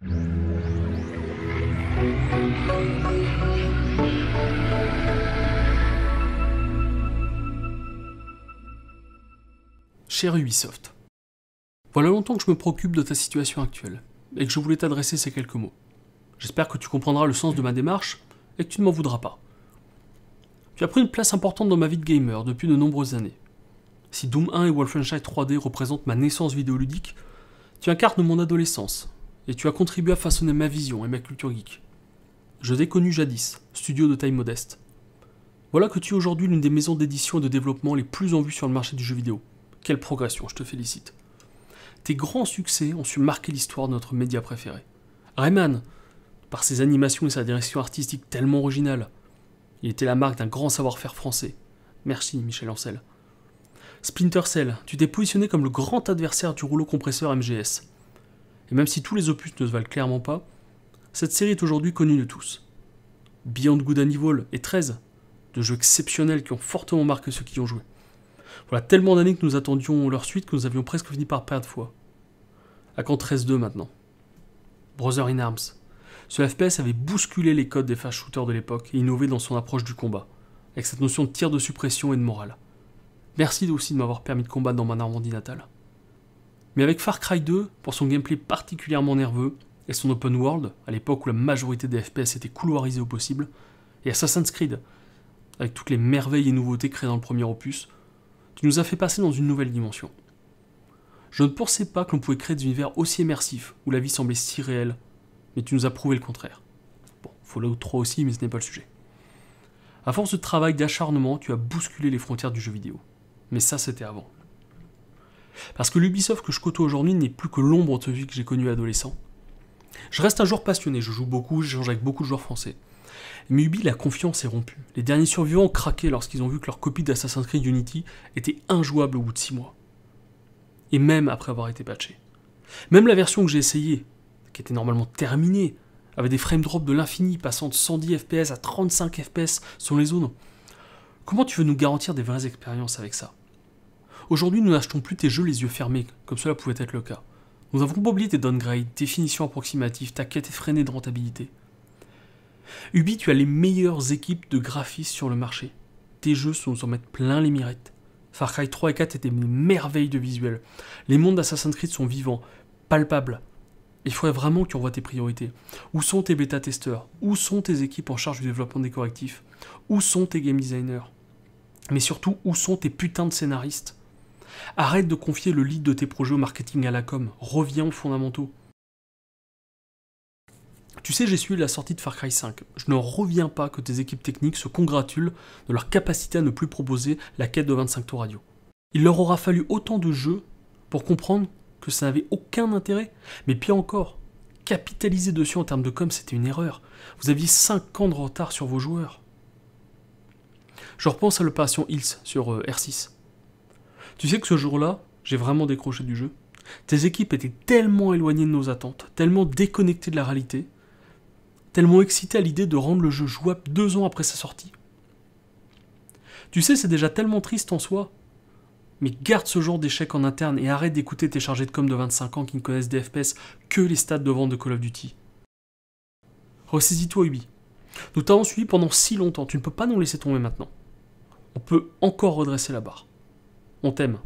Cher Ubisoft, voilà longtemps que je me préoccupe de ta situation actuelle, et que je voulais t'adresser ces quelques mots. J'espère que tu comprendras le sens de ma démarche, et que tu ne m'en voudras pas. Tu as pris une place importante dans ma vie de gamer depuis de nombreuses années. Si Doom 1 et Wolfenstein 3D représentent ma naissance vidéoludique, tu incarnes mon adolescence, et tu as contribué à façonner ma vision et ma culture geek. Je t'ai connu jadis, studio de taille modeste. Voilà que tu es aujourd'hui l'une des maisons d'édition et de développement les plus en vue sur le marché du jeu vidéo. Quelle progression, je te félicite. Tes grands succès ont su marquer l'histoire de notre média préféré. Rayman, par ses animations et sa direction artistique tellement originale, il était la marque d'un grand savoir-faire français. Merci, Michel Ancel. Splinter Cell, tu t'es positionné comme le grand adversaire du rouleau compresseur MGS. Et même si tous les opus ne se valent clairement pas, cette série est aujourd'hui connue de tous. Beyond Good and Evil et 13, de jeux exceptionnels qui ont fortement marqué ceux qui y ont joué. Voilà tellement d'années que nous attendions leur suite que nous avions presque fini par perdre foi. À quand 13-2 maintenant? Brother in Arms. Ce FPS avait bousculé les codes des fast shooters de l'époque et innové dans son approche du combat, avec cette notion de tir de suppression et de morale. Merci aussi de m'avoir permis de combattre dans ma Normandie natale. Mais avec Far Cry 2, pour son gameplay particulièrement nerveux, et son open world, à l'époque où la majorité des FPS étaient couloirisés au possible, et Assassin's Creed, avec toutes les merveilles et nouveautés créées dans le premier opus, tu nous as fait passer dans une nouvelle dimension. Je ne pensais pas que l'on pouvait créer des univers aussi immersifs, où la vie semblait si réelle, mais tu nous as prouvé le contraire. Bon, Fallout 3 aussi, mais ce n'est pas le sujet. À force de travail, d'acharnement, tu as bousculé les frontières du jeu vidéo. Mais ça, c'était avant. Parce que l'Ubisoft que je côtoie aujourd'hui n'est plus que l'ombre de vie que j'ai connu adolescent. Je reste un joueur passionné, je joue beaucoup, j'échange avec beaucoup de joueurs français. Mais Ubi, la confiance est rompue. Les derniers survivants ont craqué lorsqu'ils ont vu que leur copie d'Assassin's Creed Unity était injouable au bout de 6 mois. Et même après avoir été patché. Même la version que j'ai essayée, qui était normalement terminée, avait des frame drops de l'infini, passant de 110 fps à 35 fps sur les zones. Comment tu veux nous garantir des vraies expériences avec ça? Aujourd'hui, nous n'achetons plus tes jeux les yeux fermés, comme cela pouvait être le cas. Nous avons oublié tes downgrades, définitions approximatives, ta quête effrénée de rentabilité. Ubi, tu as les meilleures équipes de graphistes sur le marché. Tes jeux sont en mettre plein les mirettes. Far Cry 3 et 4 étaient des merveilles de visuel. Les mondes d'Assassin's Creed sont vivants, palpables. Il faudrait vraiment que tu envoies tes priorités. Où sont tes bêta-testeurs? Où sont tes équipes en charge du développement des correctifs? Où sont tes game designers? Mais surtout, où sont tes putains de scénaristes? Arrête de confier le lead de tes projets au marketing à la com. Reviens aux fondamentaux. Tu sais, j'ai suivi la sortie de Far Cry 5. Je ne reviens pas que tes équipes techniques se congratulent de leur capacité à ne plus proposer la quête de 25 tours radio. Il leur aura fallu autant de jeux pour comprendre que ça n'avait aucun intérêt. Mais pire encore, capitaliser dessus en termes de com, c'était une erreur. Vous aviez 5 ans de retard sur vos joueurs. Je repense à l'opération Hills sur euh, R6. Tu sais que ce jour-là, j'ai vraiment décroché du jeu. Tes équipes étaient tellement éloignées de nos attentes, tellement déconnectées de la réalité, tellement excitées à l'idée de rendre le jeu jouable deux ans après sa sortie. Tu sais, c'est déjà tellement triste en soi. Mais garde ce genre d'échec en interne et arrête d'écouter tes chargés de com de 25 ans qui ne connaissent des FPS que les stades de vente de Call of Duty. Ressaisis-toi, Ubi. Nous t'avons suivi pendant si longtemps, tu ne peux pas nous laisser tomber maintenant. On peut encore redresser la barre. On t'aime.